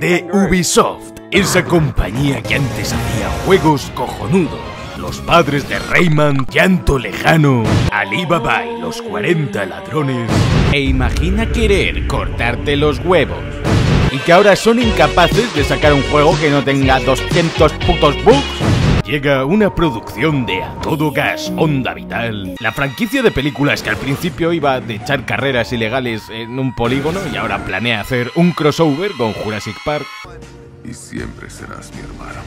de Ubisoft, esa compañía que antes hacía juegos cojonudos. Los padres de Rayman, Llanto Lejano, Alibaba y los 40 ladrones. E imagina querer cortarte los huevos. Y que ahora son incapaces de sacar un juego que no tenga 200 putos bugs. Llega una producción de A Todo Gas Onda Vital. La franquicia de películas que al principio iba de echar carreras ilegales en un polígono y ahora planea hacer un crossover con Jurassic Park. Y siempre serás mi hermano.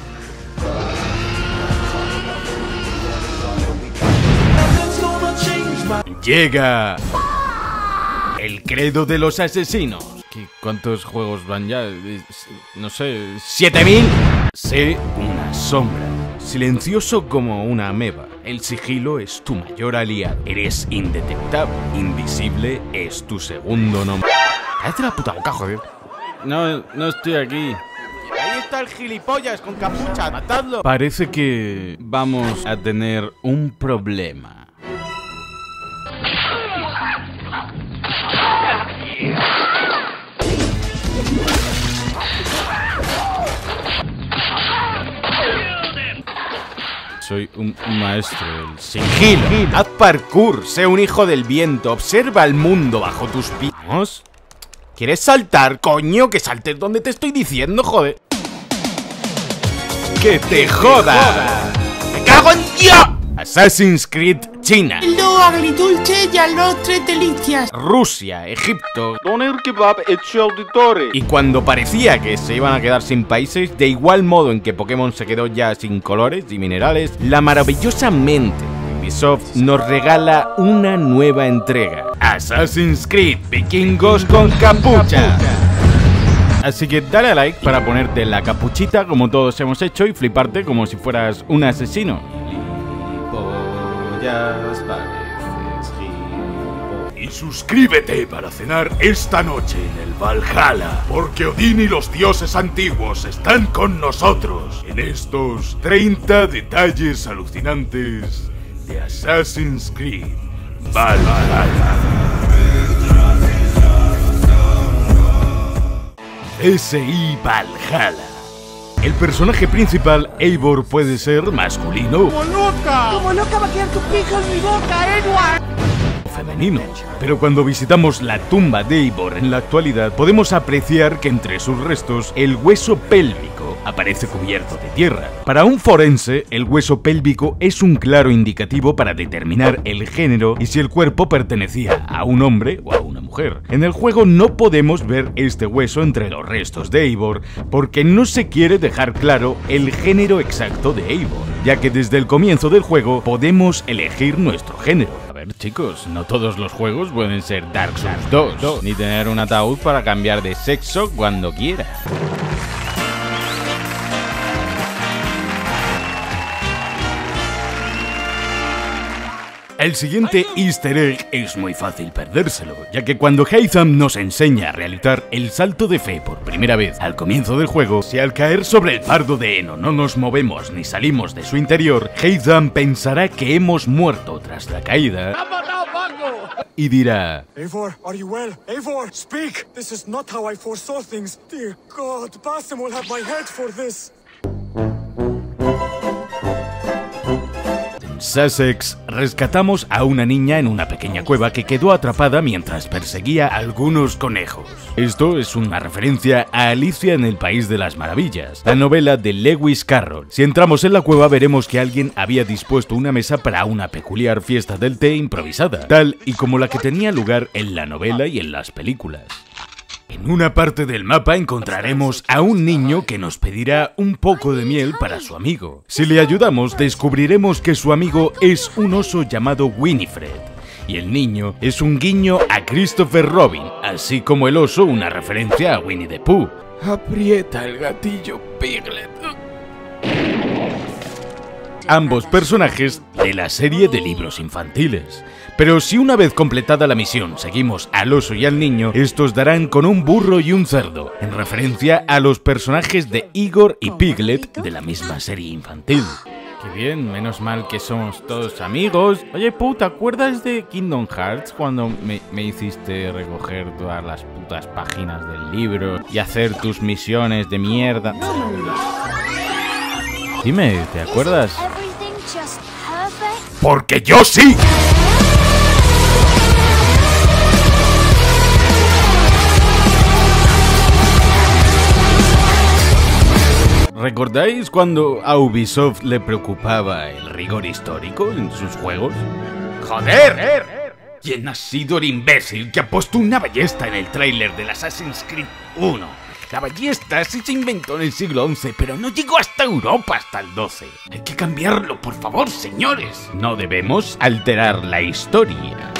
Llega el credo de los asesinos. ¿Qué- ¿Cuántos juegos van ya? No sé, ¿7000? Sé una sombra. Silencioso como una ameba. El sigilo es tu mayor aliado. Eres indetectable. Invisible es tu segundo nombre. Cállate la puta boca, joder. No, no estoy aquí. Ahí está el gilipollas con capucha, matadlo. Parece que Vamos a tener un problema. Soy un maestro del sigilo. Haz parkour, sé un hijo del viento, observa el mundo bajo tus pies. ¿Quieres saltar, coño? Que saltes donde te estoy diciendo, joder. ¡Que te joda! ¡Me cago en Dios! Assassin's Creed China, Lo agridulce y arroz tres delicias. Rusia, Egipto. Doner kebab e auditore. Y cuando parecía que se iban a quedar sin países, de igual modo en que Pokémon se quedó ya sin colores y minerales, la maravillosa mente de Ubisoft nos regala una nueva entrega. Assassin's Creed Vikingos con capucha. Así que dale a like para ponerte la capuchita como todos hemos hecho y fliparte como si fueras un asesino. Y suscríbete para cenar esta noche en el Valhalla, porque Odín y los dioses antiguos están con nosotros en estos 30 detalles alucinantes de Assassin's Creed Valhalla. SI Valhalla. El personaje principal, Eivor, puede ser masculino Como loca va a quedar tu pija en mi boca, Edward. femenino. Pero cuando visitamos la tumba de Eivor en la actualidad, podemos apreciar que entre sus restos el hueso pélvico aparece cubierto de tierra. Para un forense, el hueso pélvico es un claro indicativo para determinar el género y si el cuerpo pertenecía a un hombre o a una En el juego no podemos ver este hueso entre los restos de Eivor porque no se quiere dejar claro el género exacto de Eivor, ya que desde el comienzo del juego podemos elegir nuestro género. A ver, chicos, no todos los juegos pueden ser Dark Souls 2, ni tener un ataúd para cambiar de sexo cuando quiera. El siguiente easter egg es muy fácil perdérselo, ya que cuando Haytham nos enseña a realizar el salto de fe por primera vez al comienzo del juego, si al caer sobre el fardo de Eno no nos movemos ni salimos de su interior, Haytham pensará que hemos muerto tras la caída y dirá... Eivor, are you well? Eivor, speak! This is not how I foresaw things. Dear God, Basim will have my head for this. Sussex, rescatamos a una niña en una pequeña cueva que quedó atrapada mientras perseguía a algunos conejos. Esto es una referencia a Alicia en el País de las Maravillas, la novela de Lewis Carroll. Si entramos en la cueva veremos que alguien había dispuesto una mesa para una peculiar fiesta del té improvisada, tal y como la que tenía lugar en la novela y en las películas. En una parte del mapa encontraremos a un niño que nos pedirá un poco de miel para su amigo. Si le ayudamos, descubriremos que su amigo es un oso llamado Winifred. Y el niño es un guiño a Christopher Robin, así como el oso una referencia a Winnie the Pooh. Aprieta el gatillo, Piglet. Ambos personajes de la serie de libros infantiles. Pero si una vez completada la misión seguimos al oso y al niño, estos darán con un burro y un cerdo, en referencia a los personajes de Igor y Piglet de la misma serie infantil. Qué bien, menos mal que somos todos amigos. Oye, puta, ¿te acuerdas de Kingdom Hearts cuando me, me hiciste recoger todas las putas páginas del libro y hacer tus misiones de mierda? Dime, ¿te acuerdas? ¡Porque yo sí! ¿Recordáis cuando a Ubisoft le preocupaba el rigor histórico en sus juegos? ¡Joder! ¿Quién ha sido el imbécil que ha puesto una ballesta en el tráiler del Assassin's Creed 1? La ballesta sí se inventó en el siglo XI, pero no llegó hasta Europa hasta el XII. Hay que cambiarlo, por favor, señores. No debemos alterar la historia.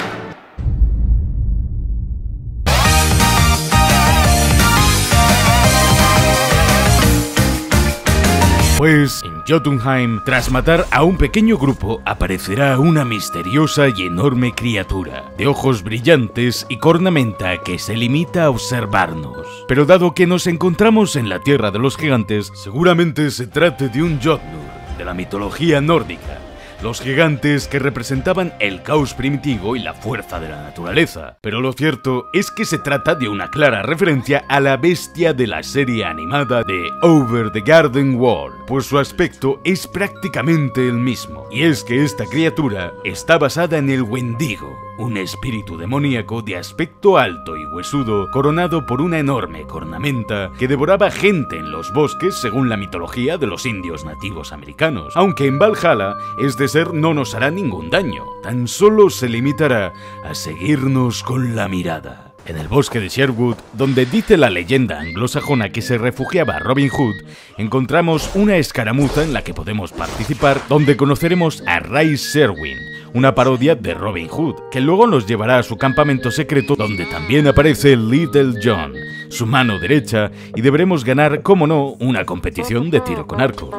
Pues en Jotunheim, tras matar a un pequeño grupo, aparecerá una misteriosa y enorme criatura, de ojos brillantes y cornamenta que se limita a observarnos. Pero dado que nos encontramos en la tierra de los gigantes, seguramente se trate de un Jotnur, de la mitología nórdica. Los gigantes que representaban el caos primitivo y la fuerza de la naturaleza. Pero lo cierto es que se trata de una clara referencia a la bestia de la serie animada de Over the Garden Wall, pues su aspecto es prácticamente el mismo. Y es que esta criatura está basada en el Wendigo, un espíritu demoníaco de aspecto alto y huesudo, coronado por una enorme cornamenta que devoraba gente en los bosques según la mitología de los indios nativos americanos. Aunque en Valhalla, este ser no nos hará ningún daño, tan solo se limitará a seguirnos con la mirada. En el bosque de Sherwood, donde dice la leyenda anglosajona que se refugiaba Robin Hood, encontramos una escaramuza en la que podemos participar, donde conoceremos a Ray Sherwin, una parodia de Robin Hood, que luego nos llevará a su campamento secreto donde también aparece Little John, su mano derecha, y deberemos ganar, como no, una competición de tiro con arco.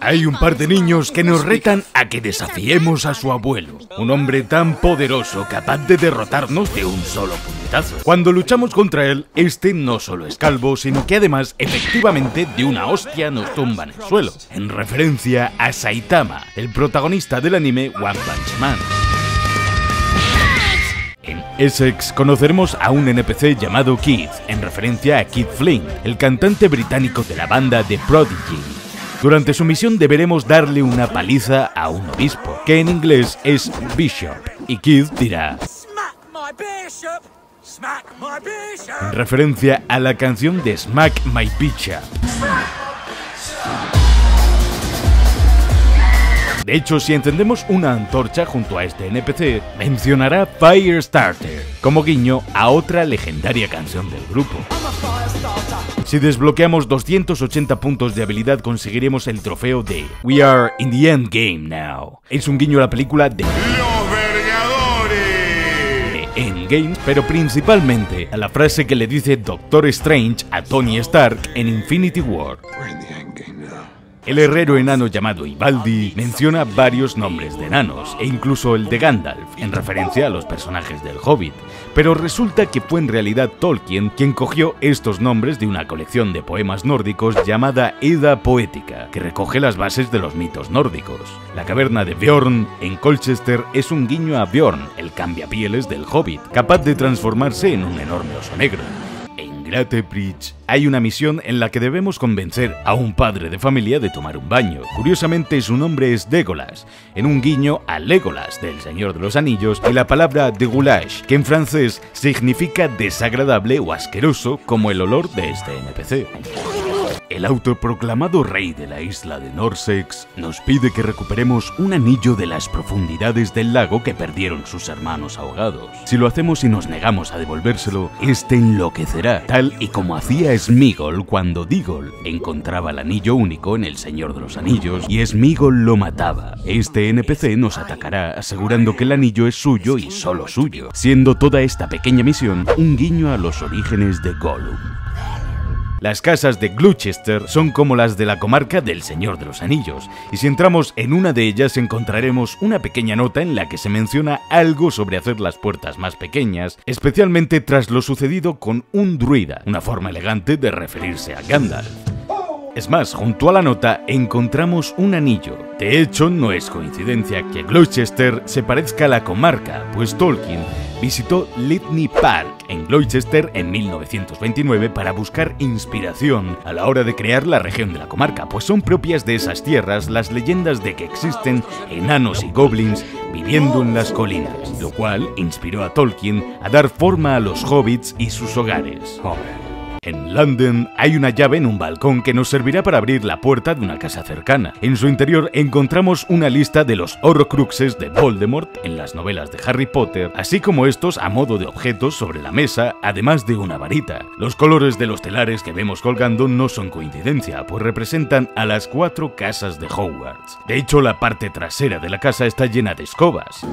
Hay un par de niños que nos retan a que desafiemos a su abuelo, un hombre tan poderoso capaz de derrotarnos de un solo puñetazo. Cuando luchamos contra él, este no solo es calvo, sino que además efectivamente de una hostia nos tumba en el suelo, en referencia a Saitama, el protagonista del anime One Punch Man. En Essex conoceremos a un NPC llamado Keith, en referencia a Keith Flynn, el cantante británico de la banda The Prodigy. Durante su misión deberemos darle una paliza a un obispo, que en inglés es Bishop, y Keith dirá, Smack my bishop! Smack my bishop! en referencia a la canción de Smack My Bishop. De hecho, si encendemos una antorcha junto a este NPC, mencionará Firestarter, como guiño a otra legendaria canción del grupo. Si desbloqueamos 280 puntos de habilidad conseguiremos el trofeo de We Are in the End Game Now. Es un guiño a la película de ¡Los vergadores! de Endgame, pero principalmente a la frase que le dice Doctor Strange a Tony Stark en Infinity War. We're in the endgame now. El herrero enano llamado Ivaldi menciona varios nombres de enanos, e incluso el de Gandalf, en referencia a los personajes del Hobbit. Pero resulta que fue en realidad Tolkien quien cogió estos nombres de una colección de poemas nórdicos llamada Edda Poética, que recoge las bases de los mitos nórdicos. La caverna de Bjorn, en Colchester, es un guiño a Bjorn, el cambiapieles del Hobbit, capaz de transformarse en un enorme oso negro. Hay una misión en la que debemos convencer a un padre de familia de tomar un baño. Curiosamente su nombre es Legolas, en un guiño a Legolas del Señor de los Anillos y la palabra de goulash, que en francés significa desagradable o asqueroso como el olor de este NPC. El autoproclamado rey de la isla de Norsex nos pide que recuperemos un anillo de las profundidades del lago que perdieron sus hermanos ahogados. Si lo hacemos y nos negamos a devolvérselo, este enloquecerá, tal y como hacía Smigol cuando Digol encontraba el anillo único en el Señor de los Anillos y Smigol lo mataba. Este NPC nos atacará asegurando que el anillo es suyo y solo suyo, siendo toda esta pequeña misión un guiño a los orígenes de Gollum. Las casas de Gloucester son como las de la comarca del Señor de los Anillos, y si entramos en una de ellas encontraremos una pequeña nota en la que se menciona algo sobre hacer las puertas más pequeñas, especialmente tras lo sucedido con un druida, una forma elegante de referirse a Gandalf. Es más, junto a la nota encontramos un anillo. De hecho, no es coincidencia que Gloucester se parezca a la comarca, pues Tolkien visitó Litney Park en Gloucester en 1929 para buscar inspiración a la hora de crear la región de la comarca, pues son propias de esas tierras las leyendas de que existen enanos y goblins viviendo en las colinas, lo cual inspiró a Tolkien a dar forma a los hobbits y sus hogares. En London hay una llave en un balcón que nos servirá para abrir la puerta de una casa cercana. En su interior encontramos una lista de los horrocruxes de Voldemort en las novelas de Harry Potter, así como estos a modo de objetos sobre la mesa, además de una varita. Los colores de los telares que vemos colgando no son coincidencia, pues representan a las cuatro casas de Hogwarts. De hecho, la parte trasera de la casa está llena de escobas.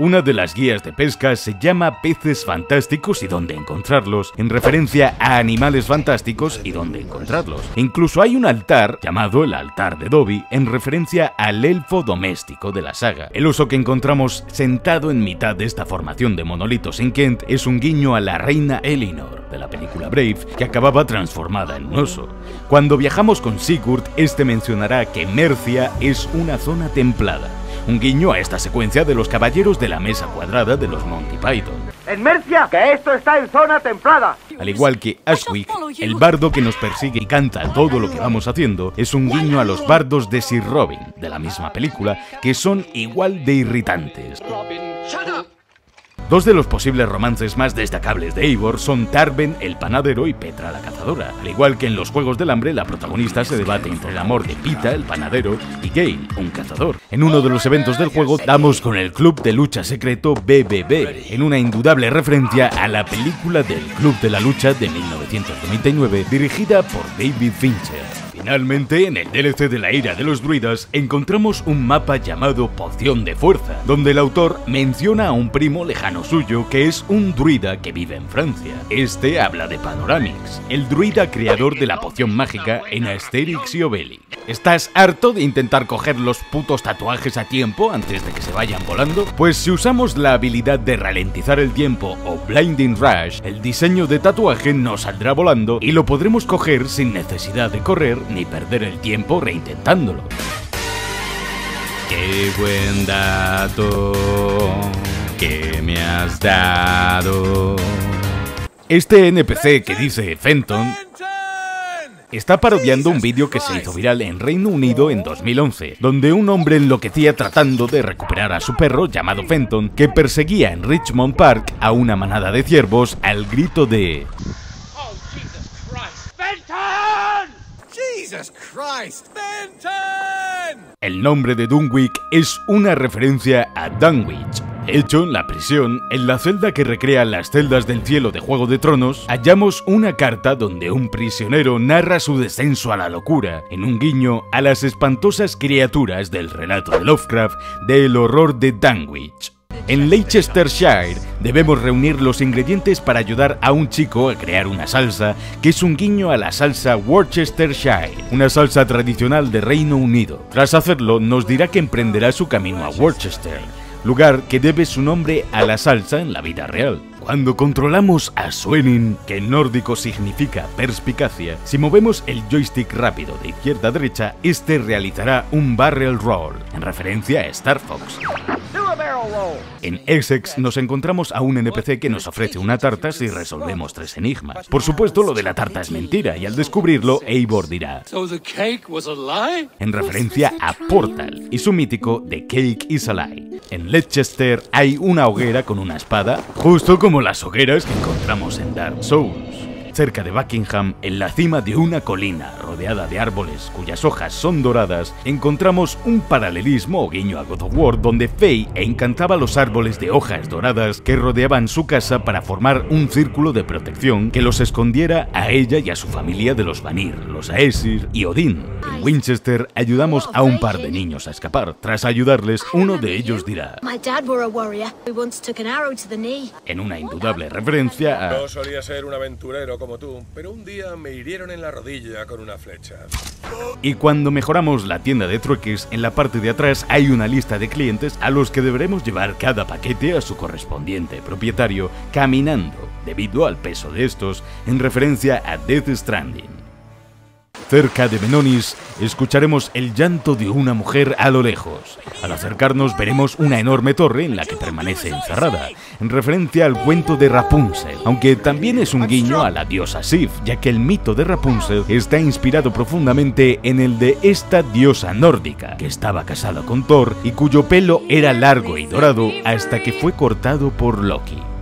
Una de las guías de pesca se llama Peces Fantásticos y dónde encontrarlos, en referencia a animales fantásticos y dónde encontrarlos. Incluso hay un altar llamado el altar de Dobby en referencia al elfo doméstico de la saga. El oso que encontramos sentado en mitad de esta formación de monolitos en Kent es un guiño a la reina Elinor de la película Brave, que acababa transformada en un oso. Cuando viajamos con Sigurd, este mencionará que Mercia es una zona templada un guiño a esta secuencia de los caballeros de la mesa cuadrada de los Monty Python. En Mercia, que esto está en zona templada. Al igual que Ashwick, el bardo que nos persigue y canta todo lo que vamos haciendo es un guiño a los bardos de Sir Robin, de la misma película, que son igual de irritantes. Dos de los posibles romances más destacables de Eivor son Tarben el panadero y Petra la cazadora. Al igual que en los Juegos del Hambre, la protagonista se debate entre el amor de Pita, el panadero, y Gale, un cazador. En uno de los eventos del juego damos con el club de lucha secreto BBB, en una indudable referencia a la película del Club de la Lucha de 1999, dirigida por David Fincher. Finalmente, en el DLC de la ira de los druidas, encontramos un mapa llamado Poción de Fuerza, donde el autor menciona a un primo lejano suyo que es un druida que vive en Francia. Este habla de Panoramix, el druida creador de la poción mágica en Asterix y Obelix. ¿Estás harto de intentar coger los putos tatuajes a tiempo antes de que se vayan volando? Pues si usamos la habilidad de ralentizar el tiempo o Blinding Rush, el diseño de tatuaje nos saldrá volando y lo podremos coger sin necesidad de correr ni perder el tiempo reintentándolo. ¡Qué buen dato que me has dado! Este NPC que dice Fenton está parodiando un vídeo que se hizo viral en Reino Unido en 2011, donde un hombre enloquecía tratando de recuperar a su perro llamado Fenton, que perseguía en Richmond Park a una manada de ciervos al grito de... El nombre de Dunwich es una referencia a Dunwich. Hecho en la prisión, en la celda que recrea las celdas del cielo de Juego de Tronos, hallamos una carta donde un prisionero narra su descenso a la locura, en un guiño a las espantosas criaturas del relato de Lovecraft del horror de Dunwich. En Leicestershire debemos reunir los ingredientes para ayudar a un chico a crear una salsa que es un guiño a la salsa Worcestershire, una salsa tradicional de Reino Unido. Tras hacerlo, nos dirá que emprenderá su camino a Worcester, lugar que debe su nombre a la salsa en la vida real. Cuando controlamos a Swenin, que en nórdico significa perspicacia, si movemos el joystick rápido de izquierda a derecha, este realizará un barrel roll, en referencia a Star Fox. En Essex nos encontramos a un NPC que nos ofrece una tarta si resolvemos tres enigmas. Por supuesto, lo de la tarta es mentira, y al descubrirlo, Eivor dirá, en referencia a Portal y su mítico The Cake is a Lie. En Leicester hay una hoguera con una espada, justo como las hogueras que encontramos en Dark Souls. Cerca de Buckingham, en la cima de una colina rodeada de árboles cuyas hojas son doradas, encontramos un paralelismo o guiño a God of War donde Faye encantaba los árboles de hojas doradas que rodeaban su casa para formar un círculo de protección que los escondiera a ella y a su familia de los Vanir, los Aesir y Odín. En Winchester ayudamos a un par de niños a escapar. Tras ayudarles, uno de ellos dirá, My dad were a warrior. We once took an arrow to the knee. en una indudable referencia a No solía ser un aventurero como tú, pero un día me hirieron en la rodilla con una flecha. Y cuando mejoramos la tienda de trueques, en la parte de atrás hay una lista de clientes a los que deberemos llevar cada paquete a su correspondiente propietario caminando, debido al peso de estos, en referencia a Death Stranding. Cerca de Menonis escucharemos el llanto de una mujer a lo lejos. Al acercarnos veremos una enorme torre en la que permanece encerrada, en referencia al cuento de Rapunzel, aunque también es un guiño a la diosa Sif, ya que el mito de Rapunzel está inspirado profundamente en el de esta diosa nórdica, que estaba casada con Thor y cuyo pelo era largo y dorado hasta que fue cortado por Loki.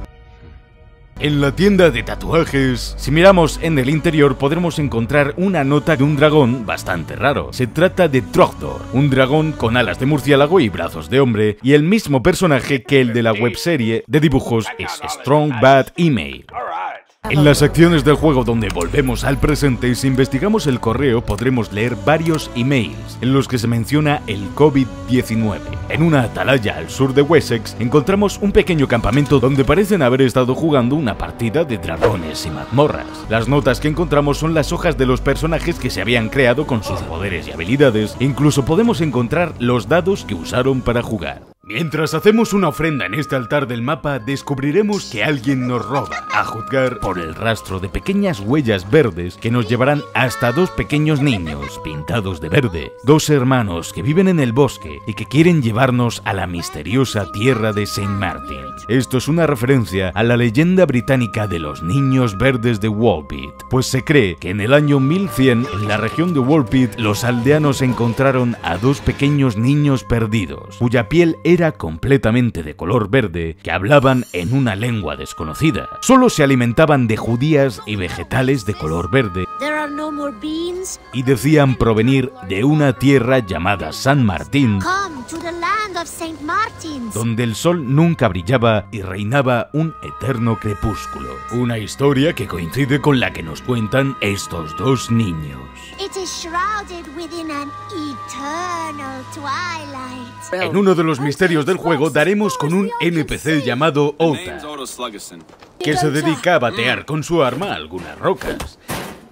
En la tienda de tatuajes, si miramos en el interior podremos encontrar una nota de un dragón bastante raro. Se trata de Trogdor, un dragón con alas de murciélago y brazos de hombre, y el mismo personaje que el de la webserie de dibujos es Strong Bad Email. En las secciones del juego donde volvemos al presente, si investigamos el correo podremos leer varios emails en los que se menciona el COVID-19. En una atalaya al sur de Wessex encontramos un pequeño campamento donde parecen haber estado jugando una partida de dragones y mazmorras. Las notas que encontramos son las hojas de los personajes que se habían creado con sus poderes y habilidades, incluso podemos encontrar los dados que usaron para jugar. Mientras hacemos una ofrenda en este altar del mapa, descubriremos que alguien nos roba, a juzgar por el rastro de pequeñas huellas verdes que nos llevarán hasta dos pequeños niños pintados de verde, dos hermanos que viven en el bosque y que quieren llevarnos a la misteriosa tierra de Saint Martin. Esto es una referencia a la leyenda británica de los niños verdes de Walpit, pues se cree que en el año 1100 en la región de Walpit los aldeanos encontraron a dos pequeños niños perdidos, cuya piel era completamente de color verde, que hablaban en una lengua desconocida. Solo se alimentaban de judías y vegetales de color verde. Y decían provenir de una tierra llamada San Martín, Donde el sol nunca brillaba y reinaba un eterno crepúsculo. Una historia que coincide con la que nos cuentan estos dos niños. It is shrouded within an eternal twilight. En uno de los misterios del juego daremos con un NPC llamado Ota, que se dedica a batear con su arma algunas rocas.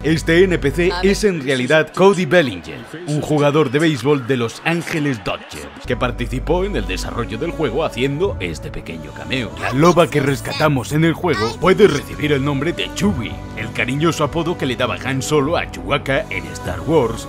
Este NPC es en realidad Cody Bellinger, un jugador de béisbol de Los Ángeles Dodgers, que participó en el desarrollo del juego haciendo este pequeño cameo. La loba que rescatamos en el juego puede recibir el nombre de Chewie, el cariñoso apodo que le daba Han Solo a Chewbacca en Star Wars,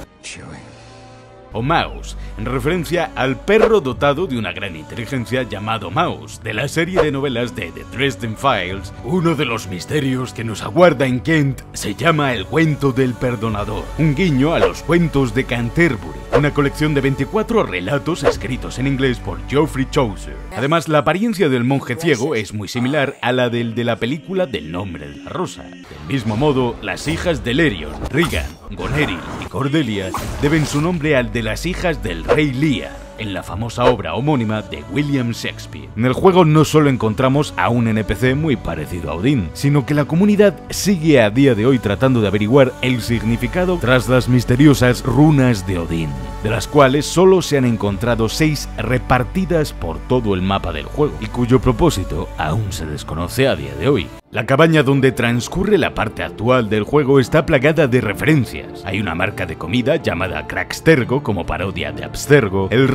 o Mouse, en referencia al perro dotado de una gran inteligencia llamado Mouse, de la serie de novelas de The Dresden Files. Uno de los misterios que nos aguarda en Kent se llama El cuento del perdonador, un guiño a los cuentos de Canterbury, una colección de 24 relatos escritos en inglés por Geoffrey Chaucer. Además, la apariencia del monje ciego es muy similar a la del de la película del nombre de la rosa. Del mismo modo, las hijas de Lerion, Regan, Goneril y Cordelia deben su nombre al de las hijas del rey Lear en la famosa obra homónima de William Shakespeare. En el juego no solo encontramos a un NPC muy parecido a Odín, sino que la comunidad sigue a día de hoy tratando de averiguar el significado tras las misteriosas runas de Odín, de las cuales solo se han encontrado seis repartidas por todo el mapa del juego, y cuyo propósito aún se desconoce a día de hoy. La cabaña donde transcurre la parte actual del juego está plagada de referencias. Hay una marca de comida llamada Crackstergo como parodia de Abstergo. El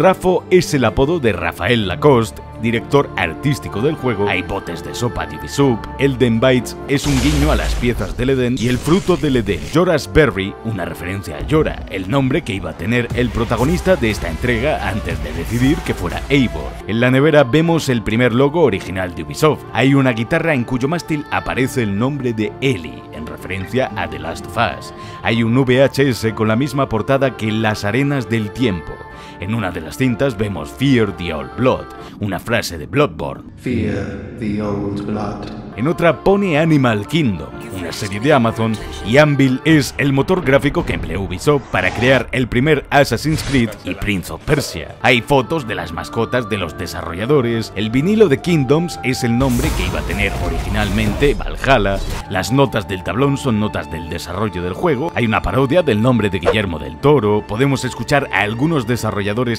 Es el apodo de Rafael Lacoste, director artístico del juego. Hay botes de sopa Divisoup. Elden Bites es un guiño a las piezas del Edén y el fruto del Edén. Joras Berry, una referencia a Yora, el nombre que iba a tener el protagonista de esta entrega antes de decidir que fuera Eivor. En la nevera vemos el primer logo original de Ubisoft. Hay una guitarra en cuyo mástil aparece el nombre de Ellie, en referencia a The Last of Us. Hay un VHS con la misma portada que Las Arenas del Tiempo. En una de las cintas vemos Fear the Old Blood, una frase de Bloodborne. Fear the old blood. En otra pone Animal Kingdom, una serie de Amazon, y Anvil es el motor gráfico que empleó Ubisoft para crear el primer Assassin's Creed y Prince of Persia. Hay fotos de las mascotas de los desarrolladores, el vinilo de Kingdoms es el nombre que iba a tener originalmente Valhalla, las notas del tablón son notas del desarrollo del juego, hay una parodia del nombre de Guillermo del Toro, podemos escuchar a algunos desarrolladores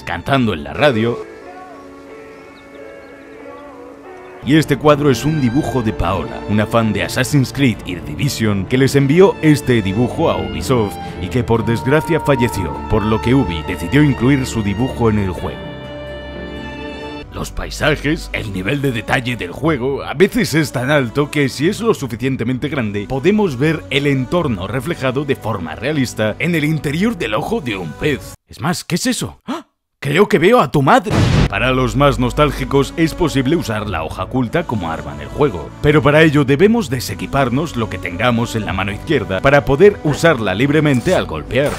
cantando en la radio, Y este cuadro es un dibujo de Paola, una fan de Assassin's Creed y Division, que les envió este dibujo a Ubisoft y que por desgracia falleció, por lo que Ubi decidió incluir su dibujo en el juego. los paisajes, el nivel de detalle del juego a veces es tan alto que si es lo suficientemente grande podemos ver el entorno reflejado de forma realista en el interior del ojo de un pez. Es más, ¿qué es eso? ¡Ah! Creo que veo a tu madre. Para los más nostálgicos es posible usar la hoja oculta como arma en el juego, pero para ello debemos desequiparnos lo que tengamos en la mano izquierda para poder usarla libremente al golpear.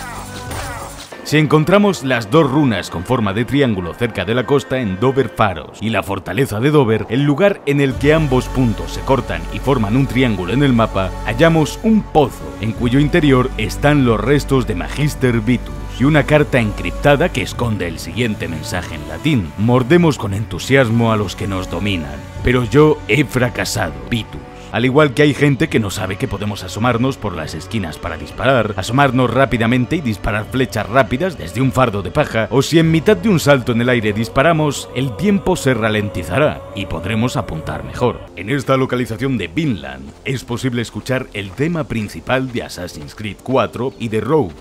Si encontramos las dos runas con forma de triángulo cerca de la costa en Dover Faros y la fortaleza de Dover, el lugar en el que ambos puntos se cortan y forman un triángulo en el mapa, hallamos un pozo en cuyo interior están los restos de Magister Vitus y una carta encriptada que esconde el siguiente mensaje en latín. Mordemos con entusiasmo a los que nos dominan, pero yo he fracasado, Vitus. Al igual que hay gente que no sabe que podemos asomarnos por las esquinas para disparar, asomarnos rápidamente y disparar flechas rápidas desde un fardo de paja, o si en mitad de un salto en el aire disparamos, el tiempo se ralentizará y podremos apuntar mejor. En esta localización de Vinland es posible escuchar el tema principal de Assassin's Creed 4 y de Rogue,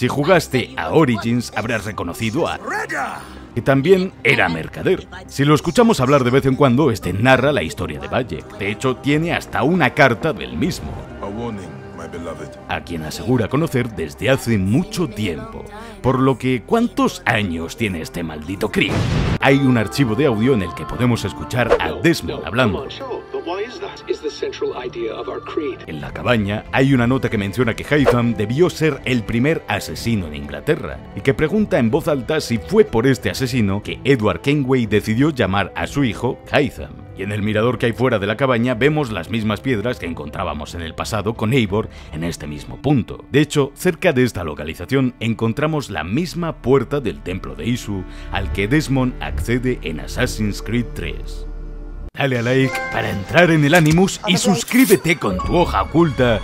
Si jugaste a Origins habrás reconocido a que también era mercader. Si lo escuchamos hablar de vez en cuando, este narra la historia de Bayek. De hecho, tiene hasta una carta del mismo a quien asegura conocer desde hace mucho tiempo. Por lo que, ¿cuántos años tiene este maldito crío? Hay un archivo de audio en el que podemos escuchar a Desmond hablando. En la cabaña hay una nota que menciona que Haytham debió ser el primer asesino en Inglaterra y que pregunta en voz alta si fue por este asesino que Edward Kenway decidió llamar a su hijo Haytham. Y en el mirador que hay fuera de la cabaña vemos las mismas piedras que encontrábamos en el pasado con Eivor en este mismo punto. De hecho, cerca de esta localización encontramos la misma puerta del templo de Isu al que Desmond accede en Assassin's Creed 3. Dale a like para entrar en el Animus y suscríbete con tu hoja oculta